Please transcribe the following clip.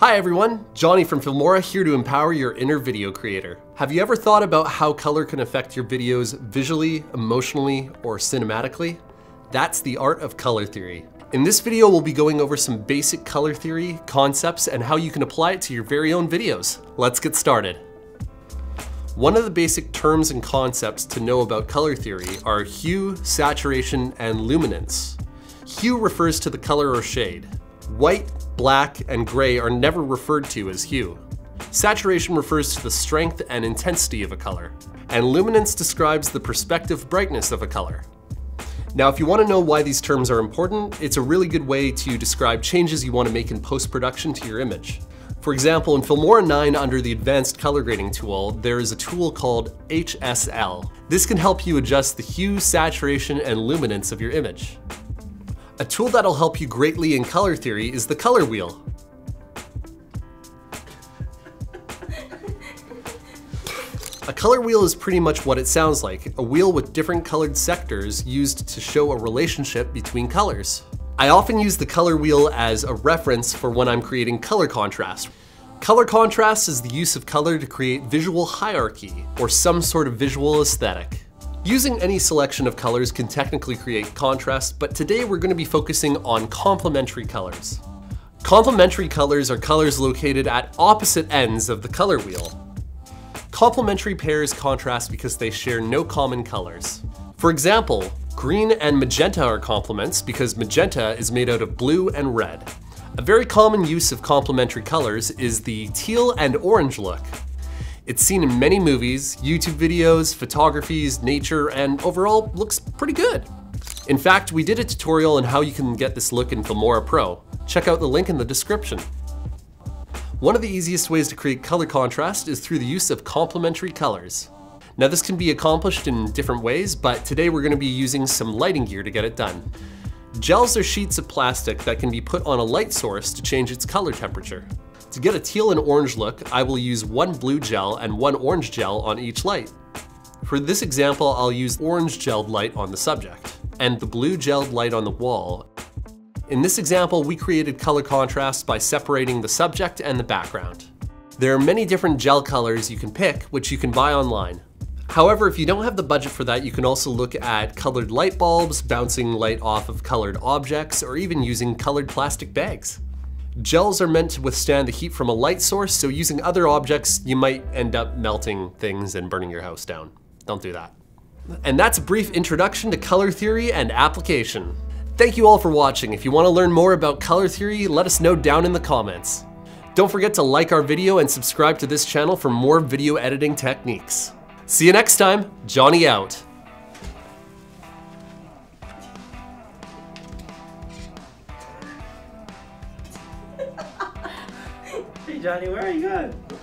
Hi everyone, Johnny from Filmora here to empower your inner video creator. Have you ever thought about how color can affect your videos visually, emotionally, or cinematically? That's the art of color theory. In this video, we'll be going over some basic color theory, concepts, and how you can apply it to your very own videos. Let's get started. One of the basic terms and concepts to know about color theory are hue, saturation, and luminance. Hue refers to the color or shade. White, black, and gray are never referred to as hue. Saturation refers to the strength and intensity of a color, and luminance describes the perspective brightness of a color. Now, if you want to know why these terms are important, it's a really good way to describe changes you want to make in post-production to your image. For example, in Filmora 9 under the Advanced Color Grading tool, there is a tool called HSL. This can help you adjust the hue, saturation, and luminance of your image. A tool that'll help you greatly in color theory is the color wheel. A color wheel is pretty much what it sounds like, a wheel with different colored sectors used to show a relationship between colors. I often use the color wheel as a reference for when I'm creating color contrast. Color contrast is the use of color to create visual hierarchy, or some sort of visual aesthetic. Using any selection of colors can technically create contrast, but today we're going to be focusing on complementary colors. Complementary colors are colors located at opposite ends of the color wheel. Complementary pairs contrast because they share no common colors. For example, Green and magenta are complements because magenta is made out of blue and red. A very common use of complementary colors is the teal and orange look. It's seen in many movies, YouTube videos, photographies, nature, and overall looks pretty good. In fact, we did a tutorial on how you can get this look in Filmora Pro. Check out the link in the description. One of the easiest ways to create color contrast is through the use of complementary colors. Now this can be accomplished in different ways, but today we're gonna be using some lighting gear to get it done. Gels are sheets of plastic that can be put on a light source to change its color temperature. To get a teal and orange look, I will use one blue gel and one orange gel on each light. For this example, I'll use orange gelled light on the subject and the blue gelled light on the wall. In this example, we created color contrast by separating the subject and the background. There are many different gel colors you can pick, which you can buy online. However, if you don't have the budget for that, you can also look at colored light bulbs, bouncing light off of colored objects, or even using colored plastic bags. Gels are meant to withstand the heat from a light source, so using other objects, you might end up melting things and burning your house down. Don't do that. And that's a brief introduction to color theory and application. Thank you all for watching. If you want to learn more about color theory, let us know down in the comments. Don't forget to like our video and subscribe to this channel for more video editing techniques. See you next time. Johnny out. Johnny, where are you going?